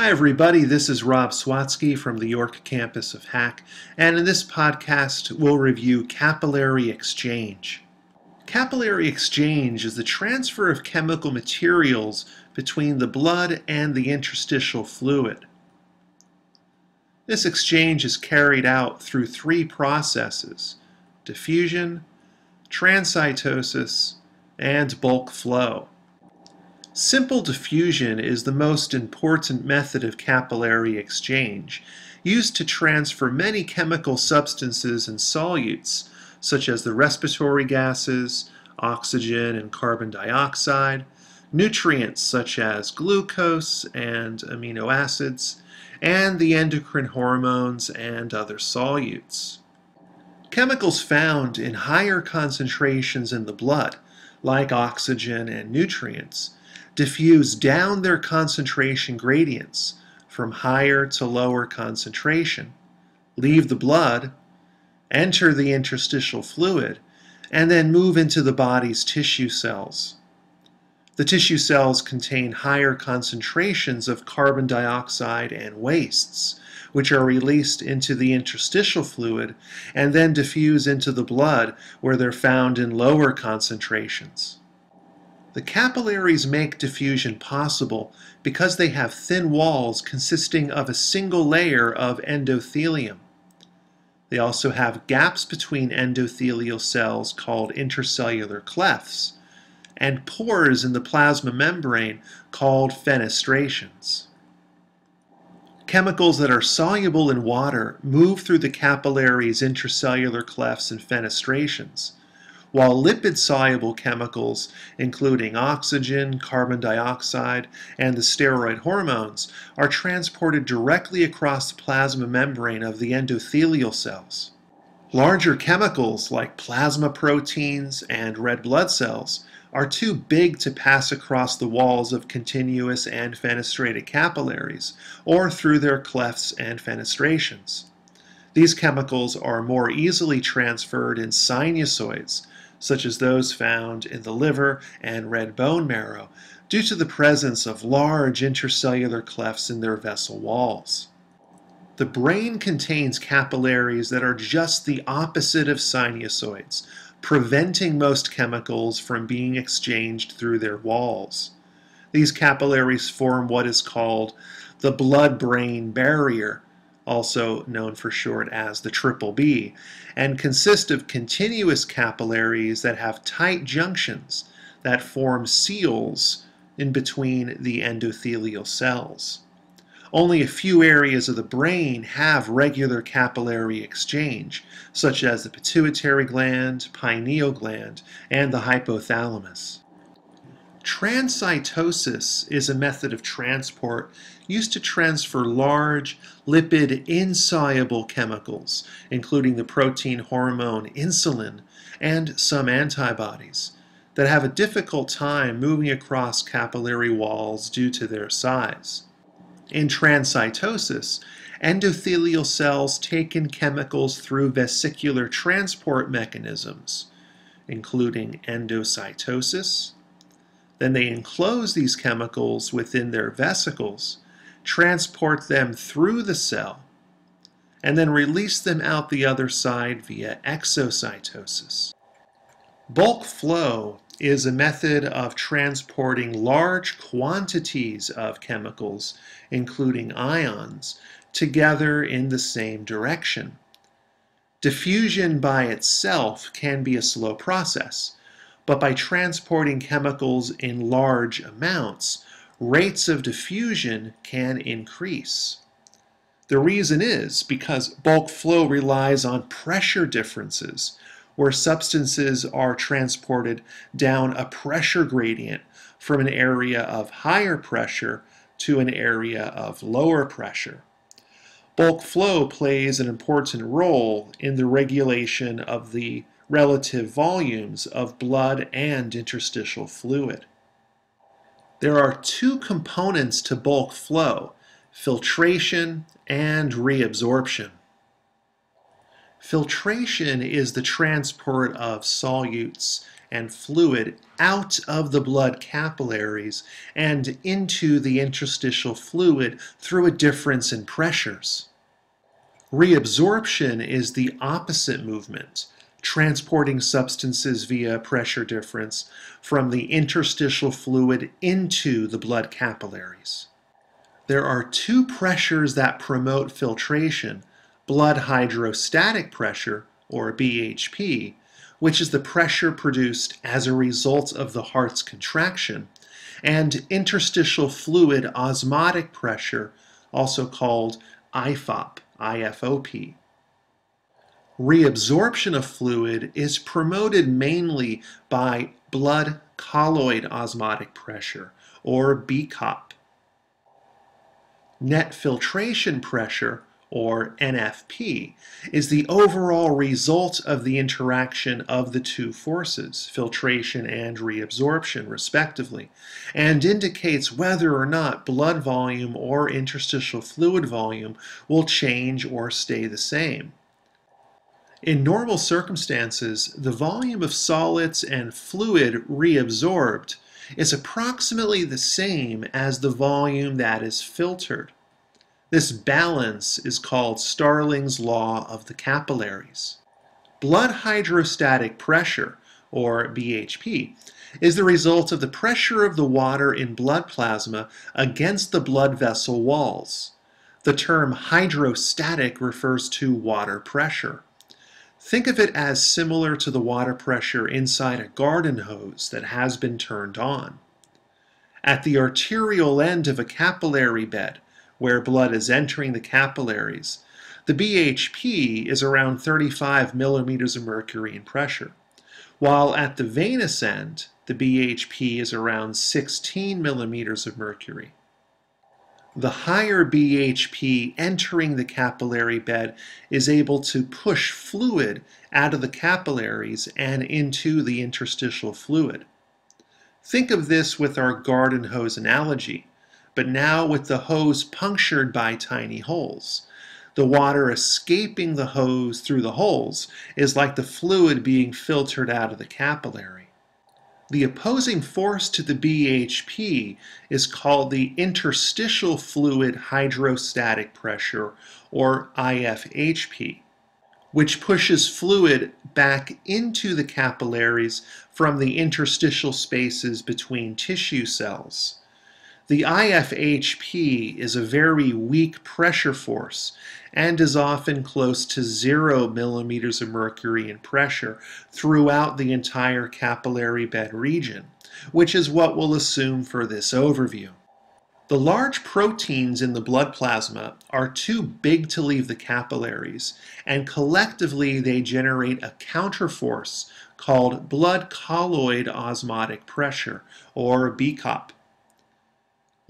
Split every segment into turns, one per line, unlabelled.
Hi, everybody. This is Rob Swatski from the York campus of HACC, and in this podcast, we'll review capillary exchange. Capillary exchange is the transfer of chemical materials between the blood and the interstitial fluid. This exchange is carried out through three processes diffusion, transcytosis, and bulk flow. Simple diffusion is the most important method of capillary exchange, used to transfer many chemical substances and solutes, such as the respiratory gases, oxygen and carbon dioxide, nutrients such as glucose and amino acids, and the endocrine hormones and other solutes. Chemicals found in higher concentrations in the blood, like oxygen and nutrients, diffuse down their concentration gradients from higher to lower concentration, leave the blood, enter the interstitial fluid, and then move into the body's tissue cells. The tissue cells contain higher concentrations of carbon dioxide and wastes, which are released into the interstitial fluid and then diffuse into the blood where they're found in lower concentrations. The capillaries make diffusion possible because they have thin walls consisting of a single layer of endothelium. They also have gaps between endothelial cells called intercellular clefts, and pores in the plasma membrane called fenestrations. Chemicals that are soluble in water move through the capillaries' intercellular clefts and fenestrations while lipid-soluble chemicals, including oxygen, carbon dioxide, and the steroid hormones, are transported directly across the plasma membrane of the endothelial cells. Larger chemicals like plasma proteins and red blood cells are too big to pass across the walls of continuous and fenestrated capillaries or through their clefts and fenestrations. These chemicals are more easily transferred in sinusoids, such as those found in the liver and red bone marrow, due to the presence of large intercellular clefts in their vessel walls. The brain contains capillaries that are just the opposite of sinusoids, preventing most chemicals from being exchanged through their walls. These capillaries form what is called the blood-brain barrier, also known for short as the triple B, and consist of continuous capillaries that have tight junctions that form seals in between the endothelial cells. Only a few areas of the brain have regular capillary exchange, such as the pituitary gland, pineal gland, and the hypothalamus. Transcytosis is a method of transport used to transfer large, lipid insoluble chemicals, including the protein hormone insulin and some antibodies, that have a difficult time moving across capillary walls due to their size. In transcytosis, endothelial cells take in chemicals through vesicular transport mechanisms, including endocytosis, then they enclose these chemicals within their vesicles, transport them through the cell, and then release them out the other side via exocytosis. Bulk flow is a method of transporting large quantities of chemicals, including ions, together in the same direction. Diffusion by itself can be a slow process, but by transporting chemicals in large amounts, rates of diffusion can increase. The reason is because bulk flow relies on pressure differences, where substances are transported down a pressure gradient from an area of higher pressure to an area of lower pressure. Bulk flow plays an important role in the regulation of the relative volumes of blood and interstitial fluid. There are two components to bulk flow, filtration and reabsorption. Filtration is the transport of solutes and fluid out of the blood capillaries and into the interstitial fluid through a difference in pressures. Reabsorption is the opposite movement, transporting substances via pressure difference from the interstitial fluid into the blood capillaries. There are two pressures that promote filtration blood hydrostatic pressure, or BHP, which is the pressure produced as a result of the heart's contraction, and interstitial fluid osmotic pressure, also called IFOP, IFOP. Reabsorption of fluid is promoted mainly by blood colloid osmotic pressure, or BCOP. Net filtration pressure, or NFP, is the overall result of the interaction of the two forces, filtration and reabsorption, respectively, and indicates whether or not blood volume or interstitial fluid volume will change or stay the same. In normal circumstances, the volume of solids and fluid reabsorbed is approximately the same as the volume that is filtered. This balance is called Starling's law of the capillaries. Blood hydrostatic pressure, or BHP, is the result of the pressure of the water in blood plasma against the blood vessel walls. The term hydrostatic refers to water pressure. Think of it as similar to the water pressure inside a garden hose that has been turned on. At the arterial end of a capillary bed, where blood is entering the capillaries, the BHP is around 35 millimeters of mercury in pressure, while at the venous end, the BHP is around 16 millimeters of mercury. The higher BHP entering the capillary bed is able to push fluid out of the capillaries and into the interstitial fluid. Think of this with our garden hose analogy but now with the hose punctured by tiny holes. The water escaping the hose through the holes is like the fluid being filtered out of the capillary. The opposing force to the BHP is called the interstitial fluid hydrostatic pressure, or IFHP, which pushes fluid back into the capillaries from the interstitial spaces between tissue cells. The IFHP is a very weak pressure force and is often close to zero millimeters of mercury in pressure throughout the entire capillary bed region, which is what we'll assume for this overview. The large proteins in the blood plasma are too big to leave the capillaries, and collectively they generate a counterforce called blood colloid osmotic pressure, or BCOP.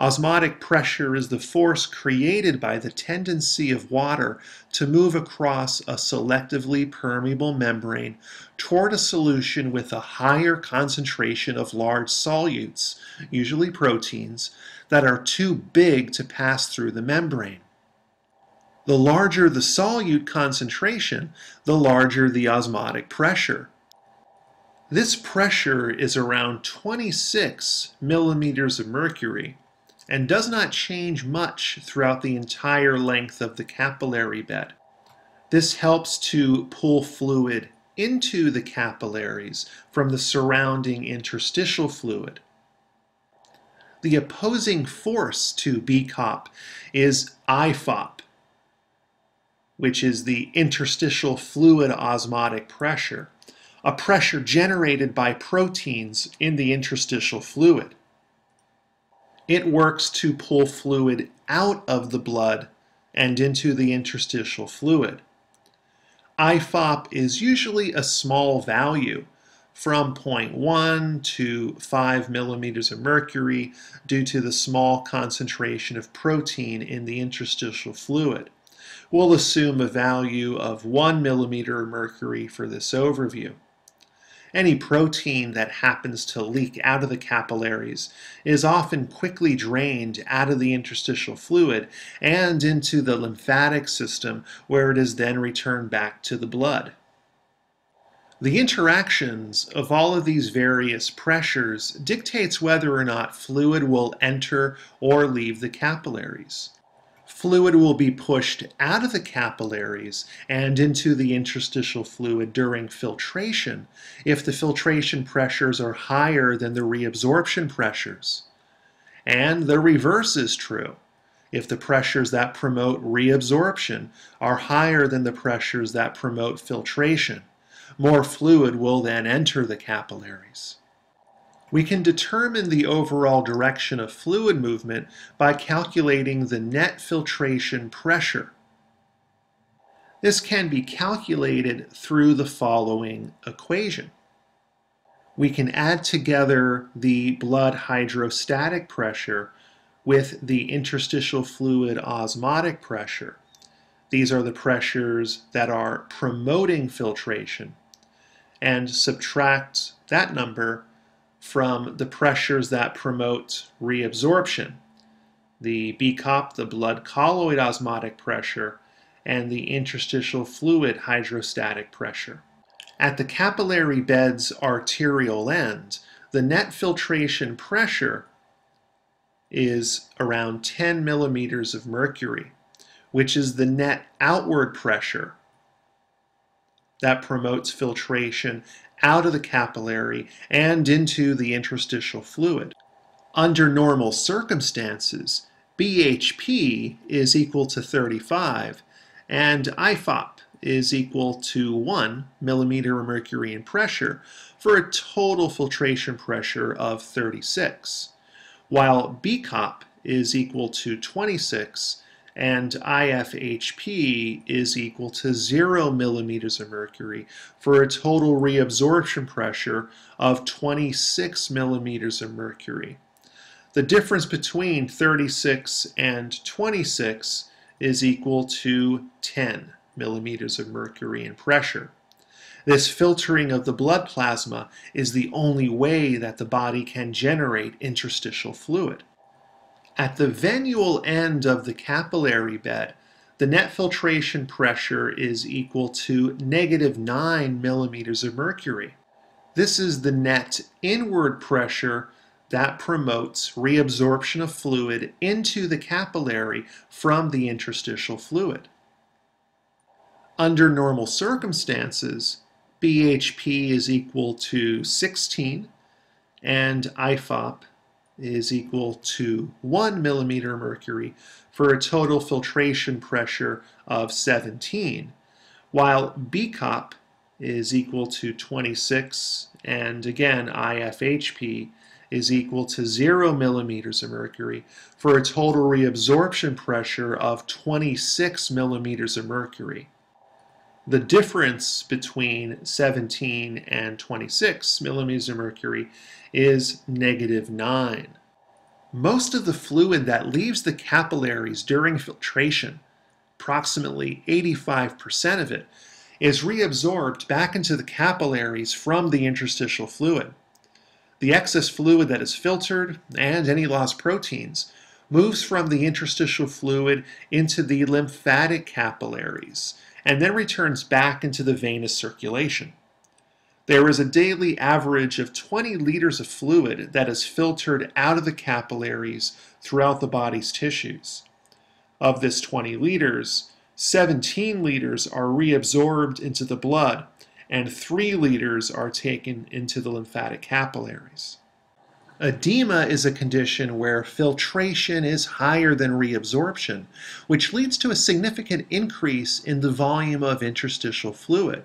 Osmotic pressure is the force created by the tendency of water to move across a selectively permeable membrane toward a solution with a higher concentration of large solutes, usually proteins, that are too big to pass through the membrane. The larger the solute concentration, the larger the osmotic pressure. This pressure is around 26 millimeters of mercury, and does not change much throughout the entire length of the capillary bed. This helps to pull fluid into the capillaries from the surrounding interstitial fluid. The opposing force to BCOP is IFOP, which is the interstitial fluid osmotic pressure, a pressure generated by proteins in the interstitial fluid it works to pull fluid out of the blood and into the interstitial fluid. IFOP is usually a small value from 0.1 to 5 millimeters of mercury due to the small concentration of protein in the interstitial fluid. We'll assume a value of 1 millimeter of mercury for this overview. Any protein that happens to leak out of the capillaries is often quickly drained out of the interstitial fluid and into the lymphatic system where it is then returned back to the blood. The interactions of all of these various pressures dictates whether or not fluid will enter or leave the capillaries. Fluid will be pushed out of the capillaries and into the interstitial fluid during filtration if the filtration pressures are higher than the reabsorption pressures. And the reverse is true if the pressures that promote reabsorption are higher than the pressures that promote filtration more fluid will then enter the capillaries. We can determine the overall direction of fluid movement by calculating the net filtration pressure. This can be calculated through the following equation. We can add together the blood hydrostatic pressure with the interstitial fluid osmotic pressure. These are the pressures that are promoting filtration and subtract that number from the pressures that promote reabsorption. The BCOP, the blood colloid osmotic pressure, and the interstitial fluid hydrostatic pressure. At the capillary bed's arterial end, the net filtration pressure is around 10 millimeters of mercury, which is the net outward pressure that promotes filtration out of the capillary and into the interstitial fluid. Under normal circumstances, BHP is equal to 35 and IFOP is equal to 1 millimeter of mercury in pressure for a total filtration pressure of 36, while BCOP is equal to 26 and IFHP is equal to 0 millimeters of mercury for a total reabsorption pressure of 26 millimeters of mercury. The difference between 36 and 26 is equal to 10 millimeters of mercury in pressure. This filtering of the blood plasma is the only way that the body can generate interstitial fluid. At the venule end of the capillary bed, the net filtration pressure is equal to negative 9 millimeters of mercury. This is the net inward pressure that promotes reabsorption of fluid into the capillary from the interstitial fluid. Under normal circumstances, BHP is equal to 16 and IFOP is equal to 1 millimeter mercury for a total filtration pressure of 17, while BCOP is equal to 26, and again IFHP is equal to 0 millimeters of mercury for a total reabsorption pressure of 26 millimeters of mercury. The difference between 17 and 26 millimeters of mercury is negative 9. Most of the fluid that leaves the capillaries during filtration, approximately 85% of it, is reabsorbed back into the capillaries from the interstitial fluid. The excess fluid that is filtered and any lost proteins moves from the interstitial fluid into the lymphatic capillaries and then returns back into the venous circulation. There is a daily average of 20 liters of fluid that is filtered out of the capillaries throughout the body's tissues. Of this 20 liters, 17 liters are reabsorbed into the blood, and 3 liters are taken into the lymphatic capillaries. Edema is a condition where filtration is higher than reabsorption, which leads to a significant increase in the volume of interstitial fluid.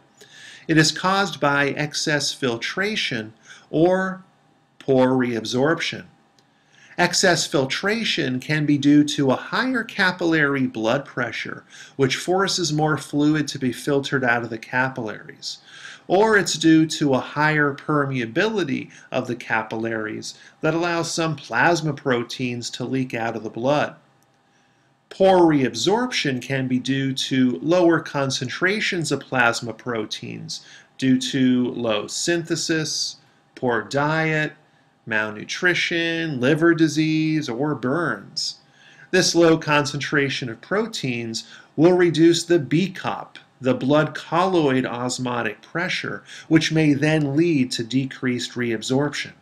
It is caused by excess filtration or poor reabsorption. Excess filtration can be due to a higher capillary blood pressure, which forces more fluid to be filtered out of the capillaries or it's due to a higher permeability of the capillaries that allows some plasma proteins to leak out of the blood. Poor reabsorption can be due to lower concentrations of plasma proteins due to low synthesis, poor diet, malnutrition, liver disease, or burns. This low concentration of proteins will reduce the BCOP, the blood colloid osmotic pressure, which may then lead to decreased reabsorption.